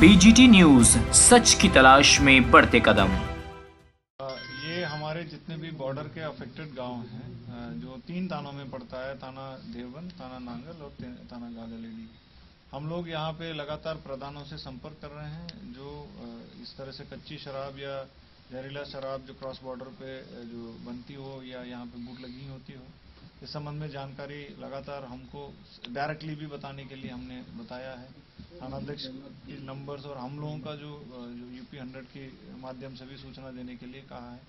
BGT news सच की तलाश में बढ़ते कदम। ये हमारे जितने भी बॉर्डर के अफेक्टेड गाँव हैं जो तीन तानों में पड़ता है ताना देवबंद ताना नांगल और ताना गागलेडी हम लोग यहाँ पे लगातार प्रधानों से संपर्क कर रहे हैं, जो इस तरह से कच्ची शराब या जहरीला शराब जो क्रॉस बॉर्डर पे जो बनती हो या यहाँ पे बूट लगी होती हो, इस संबंध में जानकारी लगातार हमको डायरेक्टली भी बताने के लिए हमने बताया है। थानाध्यक्ष के नंबर्स और हम लोगों का जो जो यूपी हंड्रेड के माध्यम से भी सूचना देने के लिए कहा है।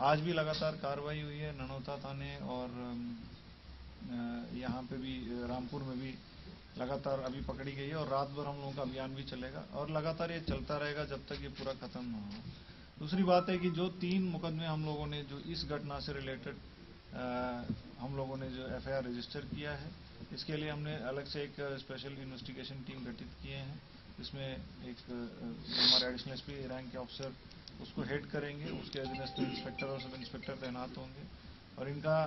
आज भी लगातार कार्रवाई हुई है ननौता थाने और यहाँ पे भी रामपुर में भी लगातार अभी पकड़ी गई है और रात भर हम लोगों का अभियान भी चलेगा और लगातार ये चलता रहेगा जब तक ये पूरा खत्म न हो। दूसरी बात है कि जो तीन मुकदमे हम लोगों ने जो इस घटना से रिलेटेड हम लोगों ने जो एफआईआर रजिस्टर किया है इसके लिए हमने अलग से एक स्पेशल इन्वेस्टिगेशन टीम गठित किए हैं। जिसमें एक हमारे एडिशनल एसपी रैंक के ऑफिसर उसको हेड करेंगे। उसके अधीनस्थ इंस्पेक्टर और सब इंस्पेक्टर तैनात होंगे। और इनका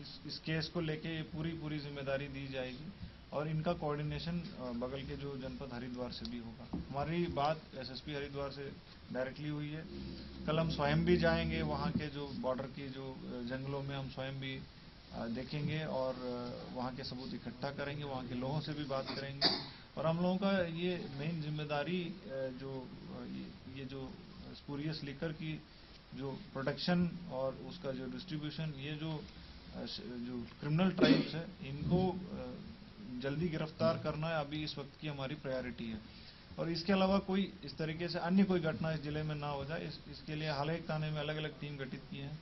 इस, इस केस को लेके पूरी पूरी ज़िम्मेदारी दी जाएगी। और इनका कोऑर्डिनेशन बगल के जो जनपद हरिद्वार से भी होगा। हमारी बात एसएसपी हरिद्वार से डायरेक्टली हुई है। कल हम स्वयं भी जाएँगे। वहाँ के जो बॉर्डर की जो जंगलों में हम स्वयं भी देखेंगे और वहाँ के सबूत इकट्ठा करेंगे वहाँ के लोगों से भी बात करेंगे। और हम लोगों का ये मेन ज़िम्मेदारी जो ये जो स्पूरियस लीकर की जो प्रोडक्शन और उसका जो डिस्ट्रीब्यूशन ये जो जो क्रिमिनल ट्राइब्स है इनको जल्दी गिरफ़्तार करना है। अभी इस वक्त की हमारी प्रायोरिटी है। और इसके अलावा कोई इस तरीके से अन्य कोई घटना इस ज़िले में ना हो जाए इस, इसके लिए हाल एक थाने में अलग अलग टीम गठित की हैं।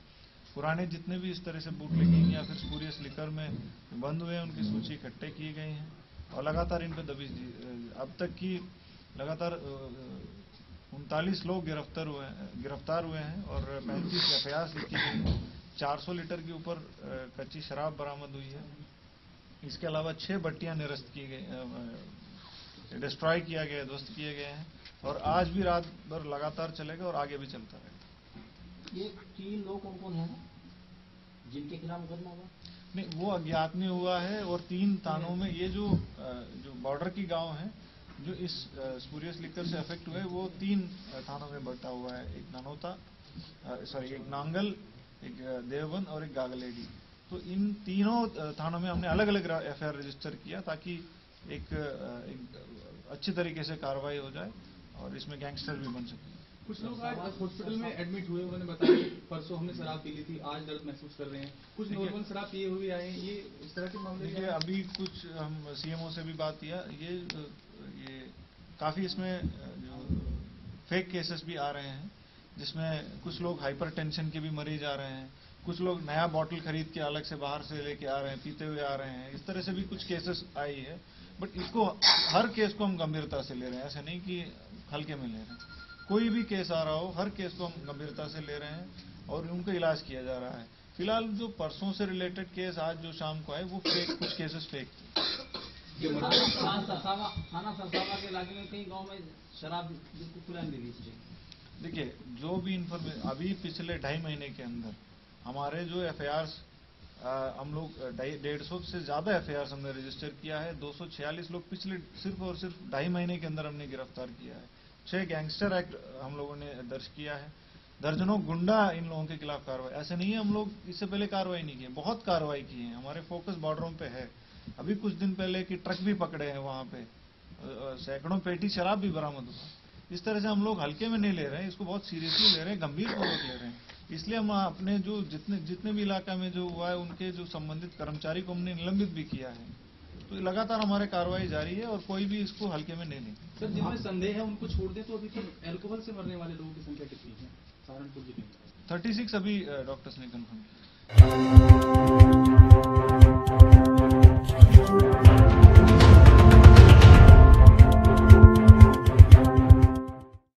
पुराने जितने भी इस तरह से बूट लेकिन या फिर स्पूरियस लिकर में बंद हुए हैं, उनकी सूची इकट्ठे किए गए हैं। और लगातार इन पर दबिश दी अब तक की लगातार उनतालीस लोग गिरफ़्तार हुए हैं, गिरफ़्तार हुए हैं और पैंतीस एफ़ लिखी गई चार सौ लीटर के ऊपर कच्ची शराब बरामद हुई है। इसके अलावा छह भट्टियाँ निरस्त की गई डिस्ट्रॉय किया गया, ध्वस्त किए गए हैं। और आज भी रात भर लगातार चलेगा और आगे भी चलता रहेगा। ये तीन लोग कौन कौन है? जिनके खिलाफ मुकदमा हुआ? नहीं वो अज्ञात में हुआ है और तीन थानों में ये जो जो बॉर्डर की गाँव है जो इस स्पूरियस लिकर से अफेक्ट हुए वो तीन थानों में बटा हुआ है। एक नानोता सॉरी एक नांगल एक देवबंद और एक गागलेडी। तो इन तीनों थानों में हमने अलग अलग एफ़ रजिस्टर किया ताकि एक, एक अच्छी तरीके से कार्रवाई हो जाए और इसमें गैंगस्टर भी बन सके। कुछ लोग आज हॉस्पिटल में एडमिट हुए उन्होंने बताया परसों हमने शराब पी ली थी आज दर्द महसूस कर रहे हैं। कुछ नॉर्मल शराब पिए हुए आए हैं ये इस तरह के मामले देखिए अभी कुछ हम सीएमओ से भी बात किया ये ये काफ़ी इसमें जो फेक केसेस भी आ रहे हैं जिसमें कुछ लोग हाइपर के भी मरीज़ आ रहे हैं कुछ लोग नया बॉटल खरीद के अलग से बाहर से लेके आ रहे हैं पीते हुए आ रहे हैं इस तरह से भी कुछ केसेस आई है बट इसको हर केस को हम गंभीरता से ले रहे हैं ऐसा नहीं कि हल्के में ले रहे हैं। कोई भी केस आ रहा हो, हर केस को हम गंभीरता से ले रहे हैं और उनका इलाज किया जा रहा है। फ़िलहाल जो परसों से रिलेटेड केस आज जो शाम को आए, वो फेक कुछ केसेस फेक थे। में कई गाँव में शराब देखिए, जो भी इंफॉर्मेशन अभी पिछले ढाई महीने के अंदर हमारे जो एफआईआर हम लोग डेढ़ सौ से ज़्यादा एफआईआर हमने रजिस्टर किया है। 246 लोग पिछले, सिर्फ़ और सिर्फ़ ढाई महीने के अंदर हमने गिरफ़्तार किया है। छह गैंगस्टर एक्ट हम लोगों ने दर्ज किया है। दर्जनों गुंडा इन लोगों के खिलाफ कार्रवाई। ऐसे नहीं है, हम लोग इससे पहले कार्रवाई नहीं की है। बहुत कार्रवाई की है। हमारे फोकस बॉर्डरों पे है। अभी कुछ दिन पहले की ट्रक भी पकड़े हैं वहाँ पे। सैकड़ों पेटी शराब भी बरामद हुआ। इस तरह से हम लोग हल्के में नहीं ले रहे हैं, इसको बहुत सीरियसली ले रहे हैं गंभीर पूर्वक ले रहे हैं। इसलिए हम अपने जो जितने जितने भी इलाका में जो हुआ है, उनके जो संबंधित कर्मचारी को हमने निलंबित भी किया है। लगातार हमारे कार्रवाई जारी है और कोई भी इसको हल्के में नहीं लेंगे सर जिनमें संदेह है उनको छोड़ दे तो अभी तक एल्कोहल से मरने वाले लोगों की संख्या कितनी है? सहारनपुर ज़िले में। थर्टी सिक्स अभी डॉक्टर्स ने कन्फर्म किया।